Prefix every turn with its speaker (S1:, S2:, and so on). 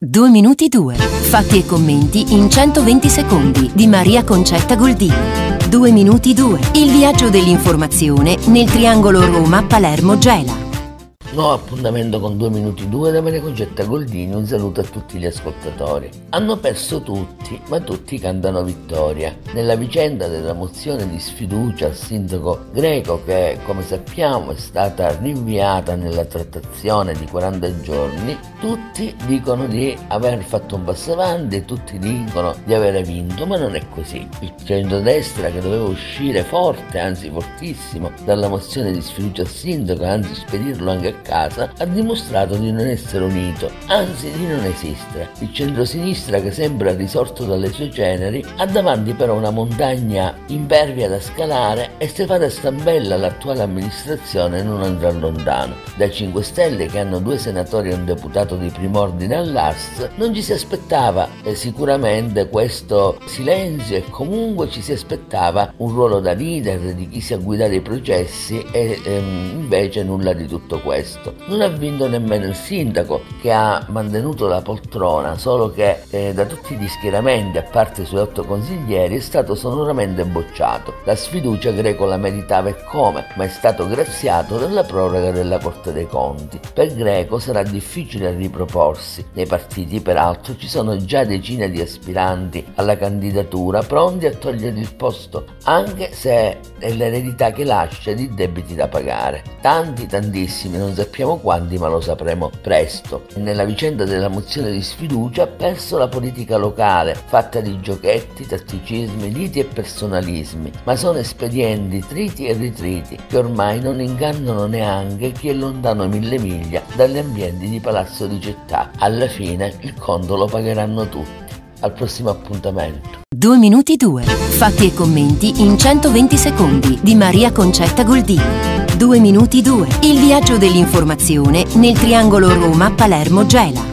S1: 2 minuti 2. Fatti e commenti in 120 secondi di Maria Concetta Goldini. 2 minuti 2. Il viaggio dell'informazione nel triangolo Roma-Palermo-Gela.
S2: Nuovo appuntamento con 2 minuti 2 da Maria Concetta Goldini, un saluto a tutti gli ascoltatori. Hanno perso tutti, ma tutti cantano vittoria. Nella vicenda della mozione di sfiducia al sindaco greco che, come sappiamo, è stata rinviata nella trattazione di 40 giorni, tutti dicono di aver fatto un passo avanti, tutti dicono di aver vinto, ma non è così. Il centrodestra che doveva uscire forte, anzi fortissimo, dalla mozione di sfiducia al sindaco, anzi spedirlo anche a casa, ha dimostrato di non essere unito, anzi di non esistere. Il centrosinistra, che sembra risorto dalle sue ceneri, ha davanti però una montagna impervia da scalare e se fa da stambella l'attuale amministrazione non andrà lontano. Dai 5 Stelle, che hanno due senatori e un deputato di prim'ordine all'AS, non ci si aspettava eh, sicuramente questo silenzio e comunque ci si aspettava un ruolo da leader di chi sa guidare i processi e ehm, invece nulla di tutto questo questo. Non ha vinto nemmeno il sindaco che ha mantenuto la poltrona, solo che eh, da tutti gli schieramenti, a parte i suoi otto consiglieri, è stato sonoramente bocciato. La sfiducia greco la meritava e come, ma è stato graziato dalla proroga della Corte dei Conti. Per Greco sarà difficile riproporsi. Nei partiti, peraltro, ci sono già decine di aspiranti alla candidatura pronti a togliere il posto, anche se è l'eredità che lascia di debiti da pagare. Tanti, tantissimi, non sappiamo quanti, ma lo sapremo presto. Nella vicenda della mozione di sfiducia ha perso la politica locale, fatta di giochetti, tatticismi, liti e personalismi, ma sono espedienti, triti e ritriti, che ormai non ingannano neanche chi è lontano mille miglia dagli ambienti di Palazzo di Città. Alla fine il conto lo pagheranno tutti. Al prossimo appuntamento.
S1: 2 minuti 2. Fatti e commenti in 120 secondi di Maria Concetta Goldini. 2 minuti 2. Il viaggio dell'informazione nel triangolo Roma-Palermo-Gela.